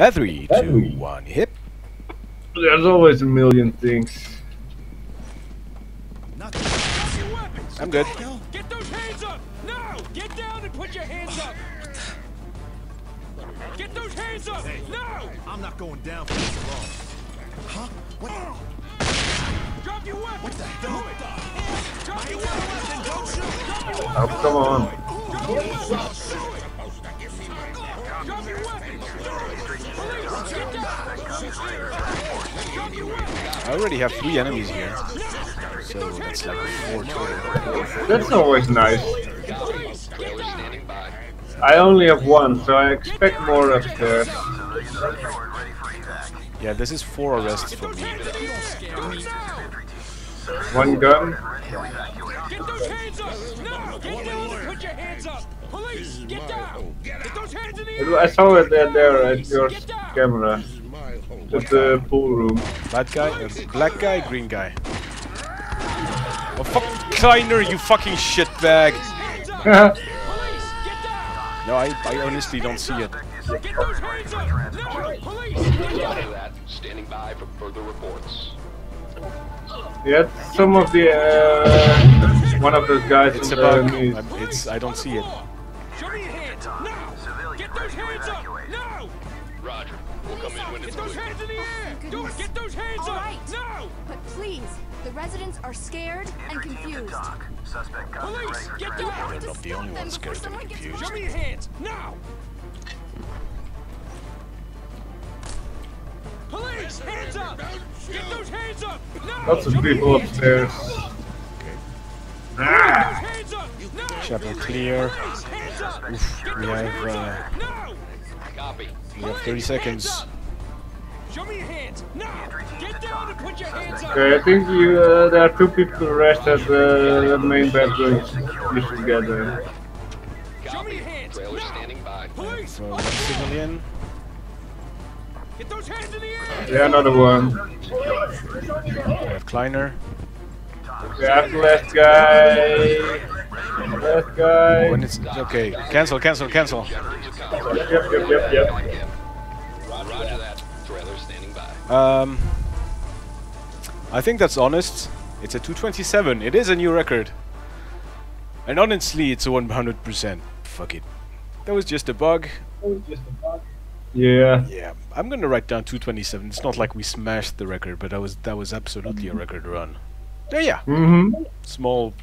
A three, two, one, hip. There's always a million things. I'm good. Get those hands up! Now! Get down and put your hands up! Get those hands up! Now! I'm not going down for this alone. Huh? What? Drop your weapon! What the hell? Drop your weapon! Don't shoot! Oh, come on. I already have three enemies here. So that's like four total. That's always nice. Police, get down! I only have one, so I expect more upstairs. Yeah, this is four arrests for me. One gun. Get those hands up! Now! Get down and put your hands up! Police, get down! Get those hands in the air! I saw it there, there at your camera. At the pool room. Bad guy, uh, black guy, green guy. Oh fuck, Kleiner, you fucking shitbag! Hands up! Police, get down! No, I, I honestly don't see it. Get those hands up! Now! Police, get down! standing by for further reports. Yeah, some of the uh, one of those guys It's on a the bug. knees. I'm- It's I don't see it. Show me your hands! Now! Get those hands up! Now! Roger. We'll come in when Get those clear. hands in the air! Do it! Get those hands All up! right. Now! But please, the residents are scared and confused. Police, get You down! have You're to not the only them one scared and confused. Show me your hands! Now! Police, hands up! Get those hands up! Now! Lots of Show me your people upstairs. Get those hands up! Now! Chapel clear. Police, hands up! Oof, we have uh, up! Now! Copy. we have 30 seconds. Show me your hands! Now! Get down and put your hands up! Okay, I think you, uh, there are two people arrested at the main bedroom used together. Show me your hands! Trailer Now! standing by. Police! So one civilian. Get those hands in the air! Yeah, another one. We have Kleiner. Yeah, the last guy. Last guy. When it's okay, cancel, cancel, cancel. Yep, yep, yep, yep. Roger that. Trailer standing by. Um, I think that's honest. It's a 227. It is a new record. And honestly, it's a 100%. Fuck it. That was just a bug. Yeah. Yeah, I'm gonna write down 227. It's not like we smashed the record, but that was that was absolutely a record run. Yeah, yeah. Mm-hmm. Small